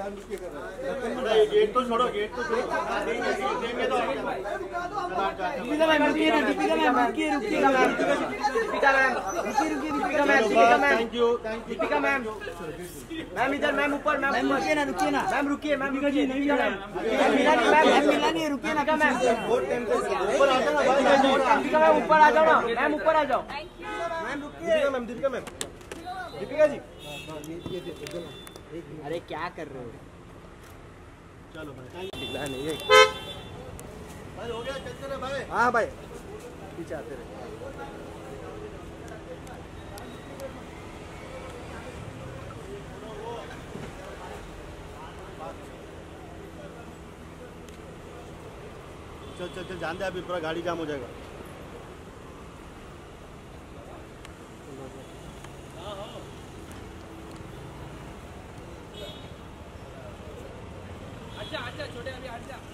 Gate तो छोड़ो gate तो छोड़ो। तो दीपिका मैम रुकिए ना दीपिका मैम रुकिए रुकिए दीपिका मैम रुकिए रुकिए Deepika ma'am Deepika ma'am thank you Deepika ma'am. Ma'am इधर मैम ऊपर मैम मैम रुकिए ना रुकिए ना। मैम रुकिए मैम रुकिए दीपिका मैम। मैम। मिलानी मैम मैम रुकिए ना मैम। ऊपर आ जाना दीपिका मैम ऊपर आ जाओ ना। मैम ऊपर आ जाओ। Deepika ma'am Deepika ma'am. Deepika ji. अरे क्या कर रहे हो? चलो भाई। दिखला नहीं है। भाई हो गया है भाई। हाँ भाई। पीछे आते रहे। चल चल चल जान दे अभी पूरा गाड़ी जाम हो जाएगा। छोटे अभी हट जा।